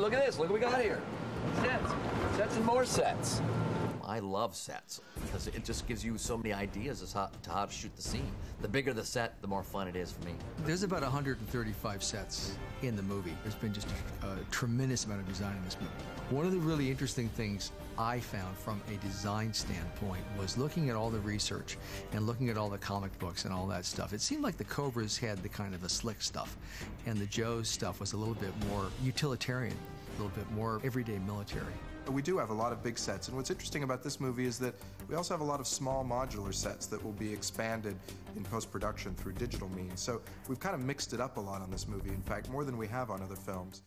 look at this. Look what we got here. Sets. Sets and more sets. I love sets because it just gives you so many ideas as how, to how to shoot the scene. The bigger the set, the more fun it is for me. There's about 135 sets in the movie. There's been just a, a tremendous amount of design in this movie. One of the really interesting things I found from a design standpoint was looking at all the research and looking at all the comic books and all that stuff. It seemed like the Cobras had the kind of the slick stuff, and the Joes stuff was a little bit more utilitarian, little bit more everyday military. We do have a lot of big sets, and what's interesting about this movie is that we also have a lot of small modular sets that will be expanded in post-production through digital means. So we've kind of mixed it up a lot on this movie, in fact, more than we have on other films.